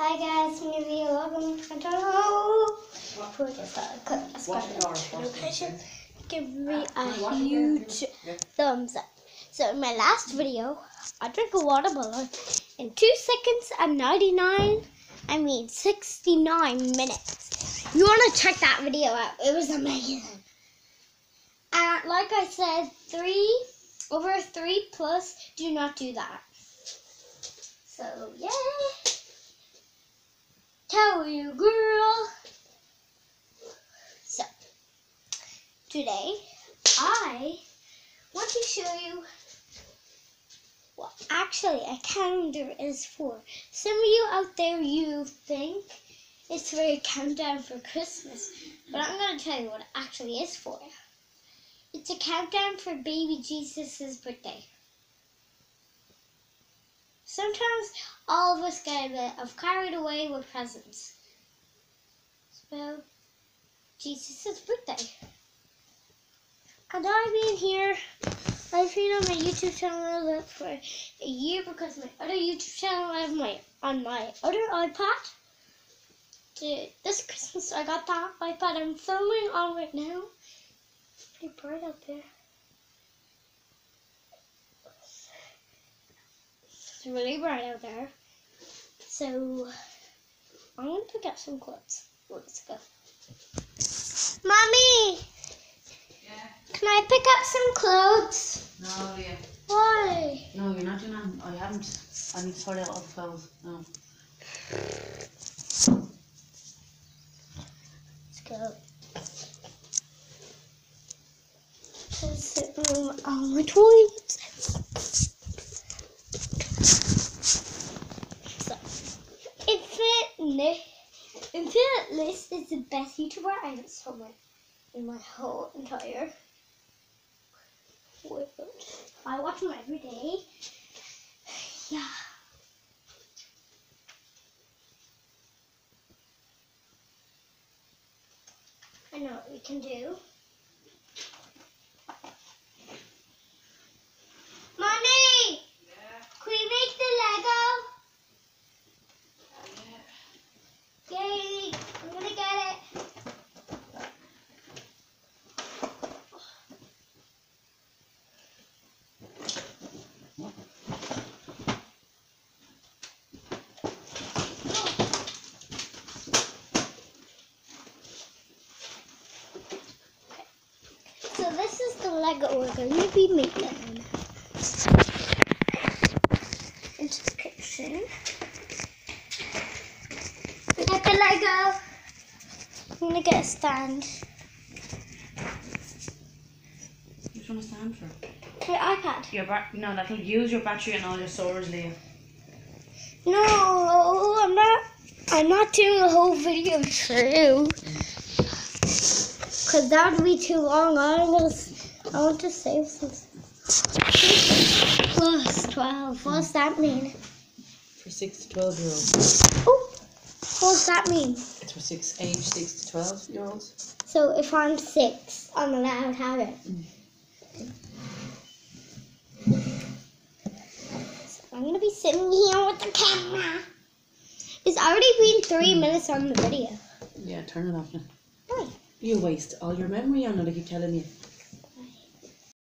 Hi guys, I'm gonna be welcome to my channel. Put this on, cut this Watch on. it, Laura. Watch it. Notification. Give me a huge thumbs up. So in my last video, I drank a watermelon in two seconds and 99, I mean 69 minutes. You wanna check that video out? It was amazing. And like I said, three over three plus, do not do that. So yeah. You girl. So today I want to show you what actually a calendar is for. Some of you out there you think it's for a countdown for Christmas, but I'm gonna tell you what it actually is for. It's a countdown for baby Jesus' birthday. Sometimes all of us get a bit of carried away with presents. So, Jesus' birthday. And I've been here, I've been on my YouTube channel for a year because my other YouTube channel I have my on my other iPad. This Christmas I got that iPad I'm filming on right now. It's Pretty bright out there. It's really bright out there. So I'm gonna pick up some clothes. Let's go. Mommy, Yeah. can I pick up some clothes? No, yeah. Why? No, you're not doing that. I haven't. I need to sort out all the clothes. No. Let's go. To the sitting room, all my toys. So, Infinite, Infinite List is the best YouTuber I have so much in my whole entire world. I watch him every day. Yeah. I know what we can do. Mommy! Can we make the Lego? Yay! I'm gonna get it. So this is the Lego we're going to be making. Into the kitchen. We got the Lego. I'm gonna get a stand. Which one is stand for? For the iPad. Your ba- no, that'll use your battery and all your storage, Leah. No, I'm not. I'm not doing a whole video through. Cause that would be too long. I'm gonna. s- I want to save some. Plus twelve. What's that mean? For six to twelve year olds. Oh, what's that mean? It's for six, age six to twelve year olds. So if I'm six, I'm allowed to have it. So I'm gonna be sitting here with the camera. It's already been three minutes on the video. Yeah, turn it off now. You waste all your memory on it. I keep telling you.